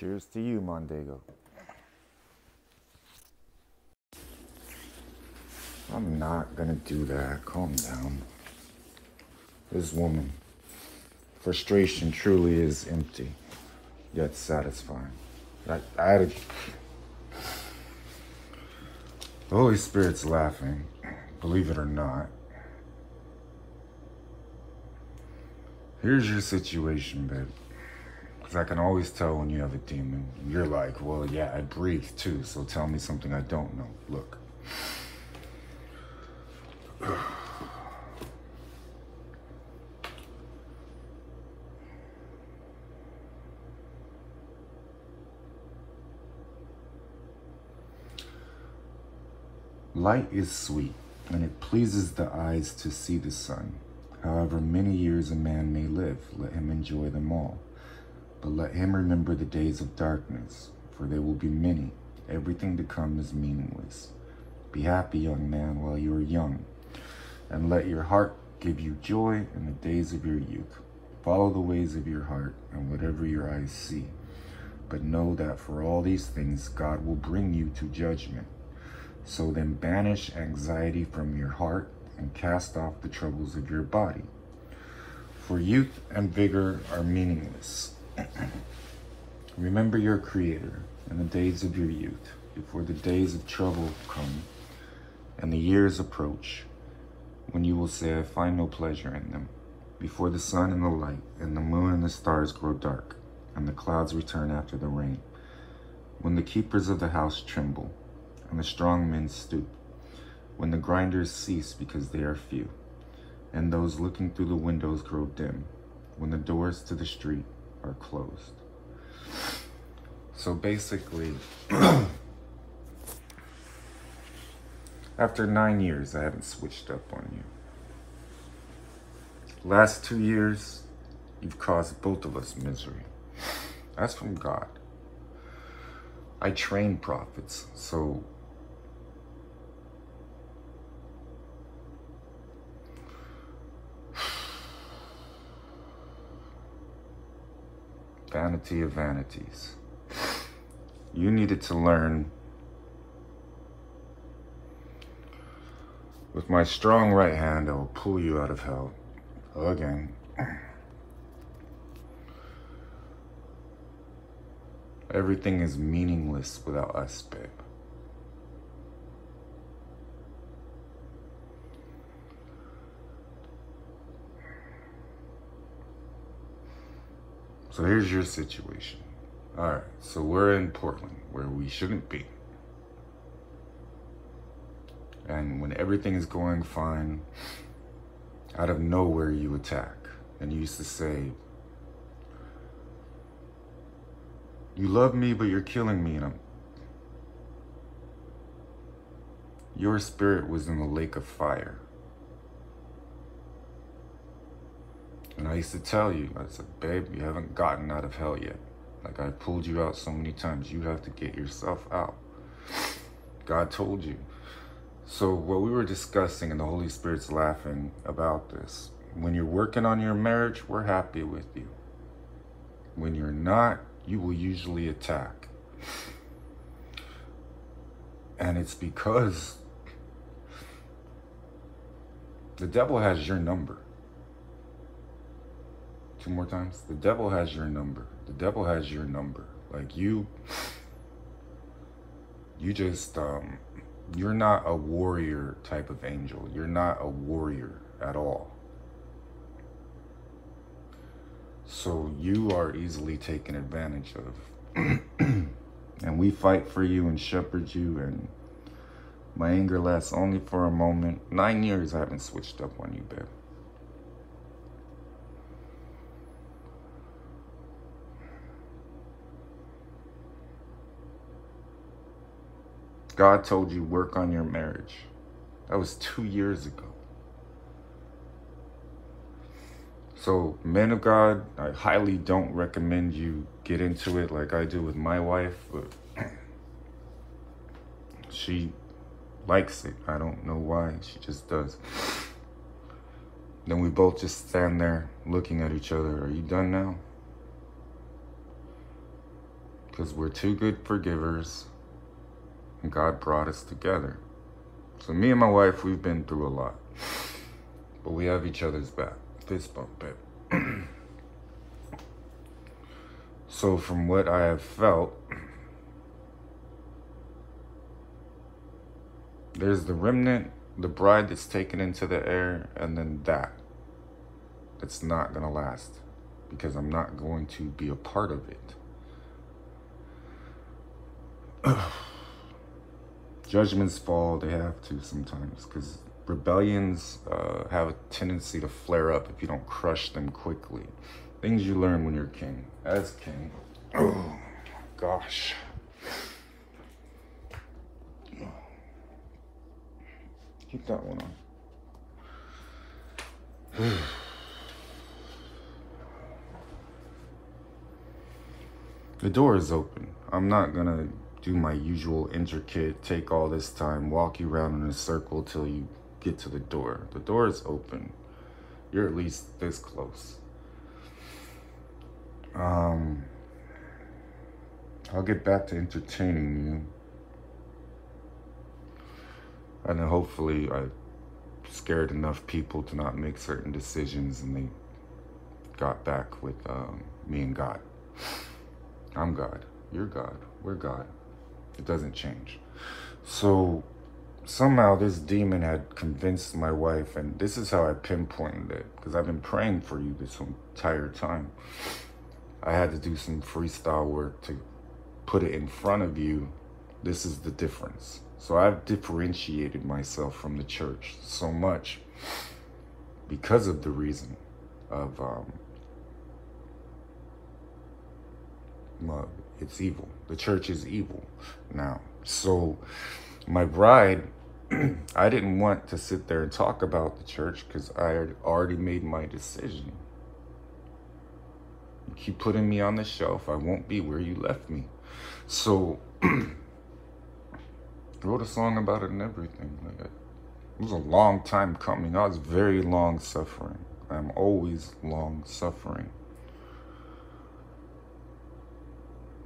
Cheers to you, Mondego. I'm not gonna do that. Calm down. This woman, frustration truly is empty, yet satisfying. I, I had a. The Holy Spirit's laughing, believe it or not. Here's your situation, babe. Because I can always tell when you have a demon. You're like, well, yeah, I breathe too, so tell me something I don't know. Look. Light is sweet, and it pleases the eyes to see the sun. However many years a man may live, let him enjoy them all. But let him remember the days of darkness, for they will be many. Everything to come is meaningless. Be happy, young man, while you are young, and let your heart give you joy in the days of your youth. Follow the ways of your heart and whatever your eyes see. But know that for all these things, God will bring you to judgment. So then banish anxiety from your heart and cast off the troubles of your body. For youth and vigor are meaningless. Remember your Creator in the days of your youth, before the days of trouble come and the years approach, when you will say, I find no pleasure in them, before the sun and the light and the moon and the stars grow dark, and the clouds return after the rain, when the keepers of the house tremble, and the strong men stoop, when the grinders cease because they are few, and those looking through the windows grow dim, when the doors to the street are closed. So basically, after nine years, I haven't switched up on you. Last two years, you've caused both of us misery. That's from God. I train prophets, so vanity of vanities. You needed to learn with my strong right hand, I will pull you out of hell again. Everything is meaningless without us, babe. So here's your situation. All right, so we're in Portland where we shouldn't be. And when everything is going fine, out of nowhere you attack. And you used to say, You love me, but you're killing me. And I'm. Your spirit was in the lake of fire. And I used to tell you, I said, babe, you haven't gotten out of hell yet. Like I pulled you out so many times, you have to get yourself out. God told you. So what we were discussing and the Holy Spirit's laughing about this. When you're working on your marriage, we're happy with you. When you're not, you will usually attack. And it's because the devil has your number. Two more times. The devil has your number. The devil has your number. Like you, you just, um, you're not a warrior type of angel. You're not a warrior at all. So you are easily taken advantage of. and we fight for you and shepherd you and my anger lasts only for a moment. Nine years I haven't switched up on you, babe. God told you work on your marriage. That was two years ago. So, men of God, I highly don't recommend you get into it like I do with my wife, but she likes it. I don't know why. She just does. Then we both just stand there looking at each other. Are you done now? Because we're two good forgivers and God brought us together. So me and my wife, we've been through a lot. But we have each other's back. Fist bump, babe. so from what I have felt, there's the remnant, the bride that's taken into the air, and then that. It's not going to last because I'm not going to be a part of it. Judgments fall, they have to sometimes because rebellions uh, have a tendency to flare up if you don't crush them quickly. Things you learn when you're king, as king. Oh, gosh. Keep that one on. the door is open. I'm not gonna do my usual intricate, take all this time, walk you around in a circle till you get to the door. The door is open. You're at least this close. Um, I'll get back to entertaining you and then hopefully I scared enough people to not make certain decisions and they got back with um, me and God. I'm God. You're God. We're God. It doesn't change. So somehow this demon had convinced my wife, and this is how I pinpointed it, because I've been praying for you this entire time. I had to do some freestyle work to put it in front of you. This is the difference. So I've differentiated myself from the church so much because of the reason of um, well, it's evil. The church is evil now. So my bride, I didn't want to sit there and talk about the church because I had already made my decision. You keep putting me on the shelf, I won't be where you left me. So wrote a song about it and everything. Like it was a long time coming. I was very long suffering. I'm always long suffering.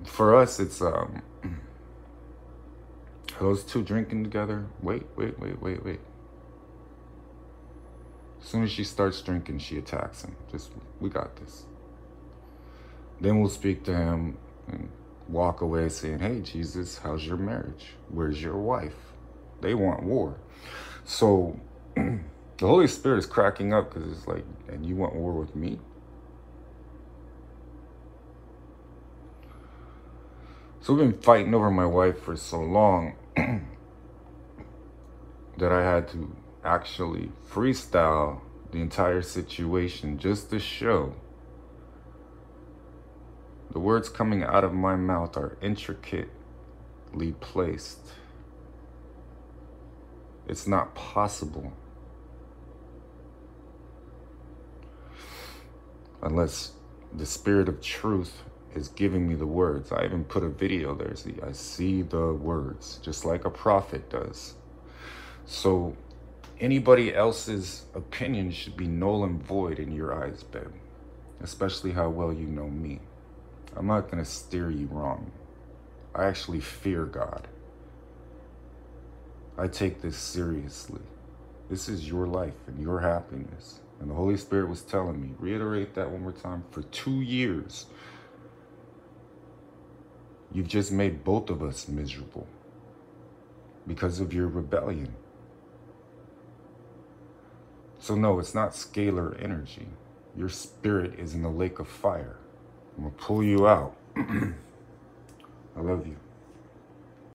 For us, it's um. those two drinking together? Wait, wait, wait, wait, wait. As soon as she starts drinking, she attacks him. Just, we got this. Then we'll speak to him and walk away saying, Hey, Jesus, how's your marriage? Where's your wife? They want war. So the Holy Spirit is cracking up because it's like, And you want war with me? So we've been fighting over my wife for so long that I had to actually freestyle the entire situation just to show the words coming out of my mouth are intricately placed. It's not possible unless the spirit of truth is giving me the words. I even put a video there. See, I see the words just like a prophet does. So anybody else's opinion should be null and void in your eyes, babe. Especially how well you know me. I'm not going to steer you wrong. I actually fear God. I take this seriously. This is your life and your happiness. And the Holy Spirit was telling me, reiterate that one more time, for two years, you've just made both of us miserable because of your rebellion. So, no, it's not scalar energy. Your spirit is in the lake of fire. I'm gonna pull you out. I love you.